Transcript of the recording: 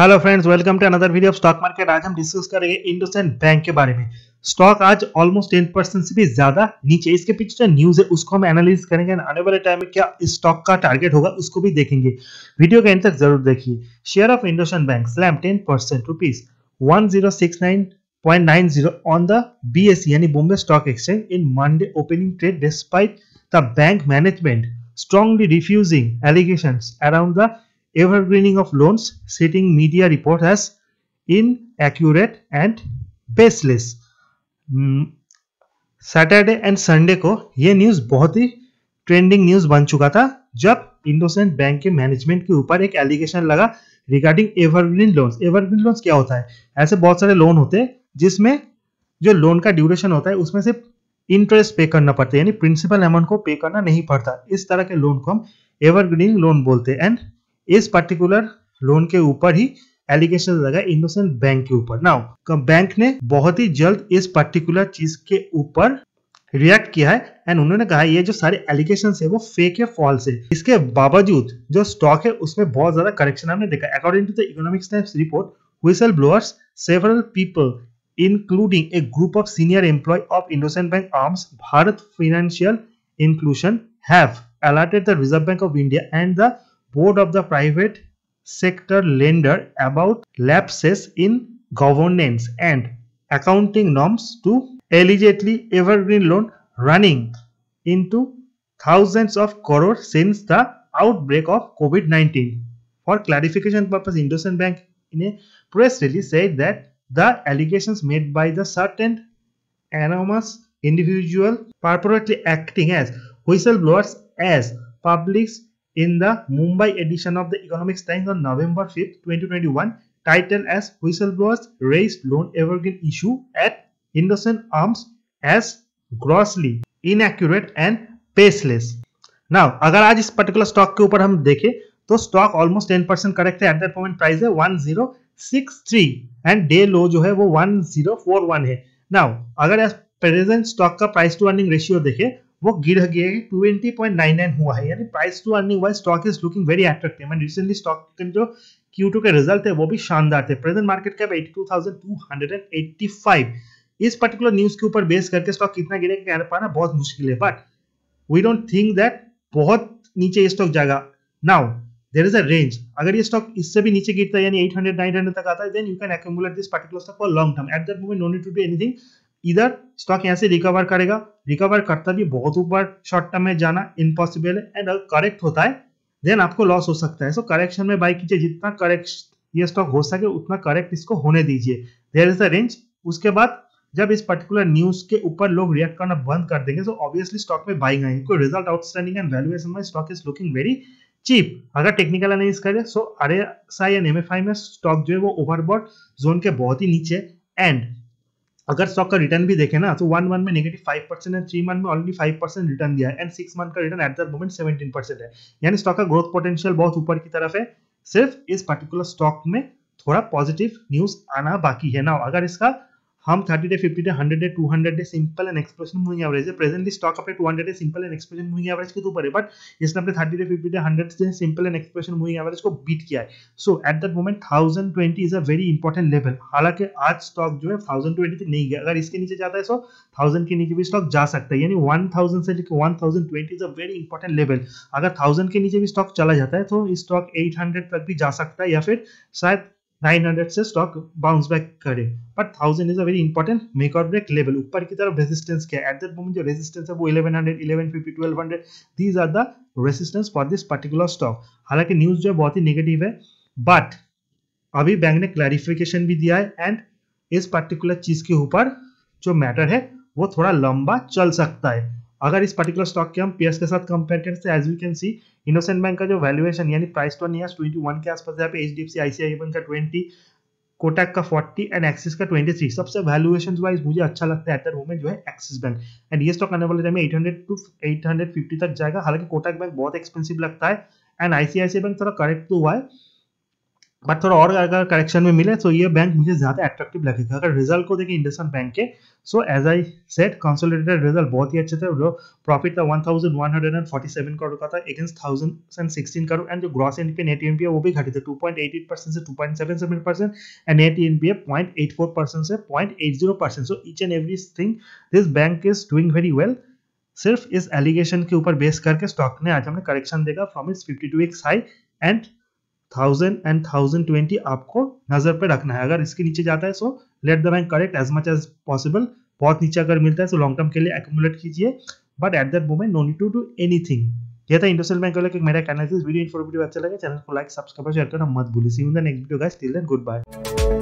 Hello friends welcome to another video of stock market आज हम discuss करेंगे इंडोसेंट bank के बारे में। स्टॉक आज ऑलमोस्ट 10 परसेंट से भी ज़्यादा नीचे इसके पीछे जो न्यूज़ है, उसको हम एनालिसिस करेंगे आने वाले टाइम में क्या स्टॉक का टारगेट होगा, उसको भी देखेंगे। वीडियो के एंड तक ज़रूर देखिए। Share of IndusInd bank slam 10 percent rupees 1069.90 on the BSE यानी Bombay stock exchange in Monday opening trade despite the bank management strongly refusing allegations around the evergreening of loans, citing media report as inaccurate and baseless. Saturday and Sunday को ये news बहुत ही trending news बन चुका था जब इंडोसेंट bank के management के ऊपर एक एलिगेशन लगा regarding evergreen loans evergreen loans क्या होता है? ऐसे बहुत सारे लोन होते हैं जिसमें जो लोन का ड्यूरेशन होता है उसमें से इंटरेस्ट पे करना पड़ता है यानी प्रिंसिपल अमाउंट को पे करना नहीं पड़ता। इस तरह के लोन को हम एवरग्रीन लोन बोलते हैं। एंड इस पर्टिकुलर लोन के ऊपर ही एलिगेशन लगा इंडोसेंट बैंक के ऊपर। नाउ बैंक ने बहुत ही जल्द इस पर्टिकुलर चीज़ के ऊपर रिएक्ट किया है एंड उन्होंने कहा ये जो सारे एलिगेशन है वो फेक है फॉल्स है। इसके बावजूद जो स्टॉक है, उसमें बहुत ज़्यादा करेक्शन हमने देखा according to the economics times report whistle blowers several people, including a group of senior employee of Indosent Bank arms, Bharat Financial Inclusion, have alerted the Reserve Bank of India and the board of the private sector lender about lapses in governance and accounting norms to allegedly evergreen loan running into thousands of crores since the outbreak of COVID-19. For clarification purpose, Indosent Bank in a press release said that the allegations made by the certain anonymous individual purportedly acting as whistleblowers as publics in the Mumbai edition of the Economics Times on November 5, 2021, titled as Whistleblowers Raised Loan Evergreen Issue at Indocent Arms as Grossly Inaccurate and Baseless. Now, अगर आज इस particular stock के ऊपर हम देखें तो stock almost 10 percent correct है at that moment price है 1063 एंड डे लो जो है वो 1041 है नाउ अगर प्रेजेंट स्टॉक का प्राइस टू अर्निंग रेशियो देखें वो गिर है 20.99 हुआ है यानी price to earning wise stock is looking very attractive and recently stock के जो Q2 के रिज़ल्ट है वो भी शानदार थे। प्रेजेंट मार्केट कैप 82,285 इस पर्टिकुलर न्यूज़ के ऊपर बेस करके स्टॉक कितना गिरेगा कह पाना बहुत मुश्किल है। But we don't think that बहुत नीचे ये स्टॉक जाएगा। Now there is a range अगर ये स्टॉक इससे भी नीचे गिरता है यानी 800 900 तक आता है then you can accumulate this particular stock for long term at that moment no need to do anything इधर स्टॉक यहाँ से रिकवर करेगा। रिकवर करता भी बहुत ऊपर शॉर्ट टर्म में जाना इम्पॉसिबल है। एंड करेक्ट होता है देन आपको लॉस हो सकता है। सो so, करेक्शन में बाई कीजिए। जितना करेक्ट ये स्टॉक हो सके उतना करेक्ट इसको होने दीजिए। देर इज़ द रेंज उसके बाद जब इस पर्टिकुलर न्यूज़ के ऊपर लोग रिएक्ट करना बंद कर देंगे तो ऑब्वियसली स्टॉक में बाइंग आएँगे। कोई रिज़ल्ट आउटस्टैंडिंग एंड वैल्यूएशन में stock is looking very cheap अगर टेक्निकल एनालिस करें सो आई एंड एमएफआई में स्टॉक जो है वो ओवरबॉट जोन के बहुत ही नीचे। एंड अगर स्टॉक का रिटर्न भी देखें ना तो वन मंथ में नेगेटिव फाइव परसेंट है थ्री मंथ में ऑलरेडी फाइव परसेंट रिटर्न दिया है एंड सिक्स मंथ का return at the moment seventeen percent है। यानी स्टॉक का ग्रोथ पोटेंशियल बहुत ऊपर की तरफ़ है। सिर्फ़ इस पर्टिकुलर स्टॉक में थोड़ा पॉजिटिव न्यूज़ आना बाकी है ना। अगर इसका हम 30 day 50 day 100 day 200 day simple and expression moving average है। प्रेजेंटली स्टॉक अपने 200 day simple and expression moving average के ऊपर है बट इसने अपने 30 day 50 day 100 day simple and expression moving average को बीट किया है। So at that moment 1020 is a very important level हालाँकि आज स्टॉक जो है 1020 तक नहीं गया। अगर इसके नीचे जाता है सो 1000 के नीचे भी स्टॉक जा सकता है। यानी 1000 से लेकर 1020 is a very important level अगर 1000 के नीचे भी स्टॉक चला जाता है तो स्टॉक 800 तक भी जा सकता है, या फिर शायद 900 से स्टॉक बाउंस बैक करे। But 1000 is a very important make और ब्रेक लेवल ऊपर की तरफ़ रेजिस्टेंस क्या एट दैट मोमेंट जो रेजिस्टेंस है वो 1100 1150 1200 these are the resistance for this particular stock हालाँकि न्यूज़ जो है बहुत ही नेगेटिव है। बट अभी बैंक ने क्लैरिफिकेशन भी दिया है एंड इस पर्टिकुलर चीज़ के ऊपर जो मैटर है, वो थोड़ा लंबा चल सकता है। अगर इस पर्टिकुलर स्टॉक के हम पीएस के साथ कंपेयर करें as we can see IndusInd bank का जो वैल्यूएशन यानी price to earning twenty one के आसपास यहाँ पे H D F C ICICI bank का ट्वेंटी कोटक का 40 एंड एक्सिस का 23 सबसे वैल्यूएशन वाइज मुझे अच्छा लगता है एट द मोमेंट जो है एक्सिस बैंक एंड ये स्टॉक आने वाले टाइम में 800 टू 850 तक जाएगा। हालाँकि कोटक बैंक बहुत एक्सपेंसिव लगता है। एंड आईसीआईसीआई बैंक थोड़ा करेक्ट तो हुआ है। बट थोड़ा और अगर करेक्शन में मिले तो ये बैंक मुझे ज़्यादा अट्रैक्टिव लगेगा। अगर रिज़ल्ट को देखें इंडसन बैंक के so as I said consolidated result बहुत ही अच्छे थे। जो प्रॉफिट था 1147 करोड़ का था against thousand sixteen crore. And जो ग्रॉस एनपीए नेट एनपीए वो भी घटी थे। 2.88 परसेंट से 2.77 percent and net NPA 0.84 percent से 0.80 percent so each and everything this bank is doing very well सिर्फ़ इस एलिगेशन के ऊपर बेस करके स्टॉक ने आज हमने करेक्शन देगा from its 52 x high and thousand and thousand twenty आपको नज़र पे रखना है। अगर इसके नीचे जाता है so let the bank correct as much as possible बहुत नीचे अगर मिलता है सो लॉन्ग टर्म के लिए एक्यूमुलेट कीजिए। But at that moment no need to do anything ये था इंडस्ट्रियल बैंक वाले मेरा एनालिसिस वीडियो इन्फॉर्मेटिव अच्छा लगे। चैनल को लाइक सब्सक्राइब शेयर करना मत भूलिए। See in the next video guys till then good bye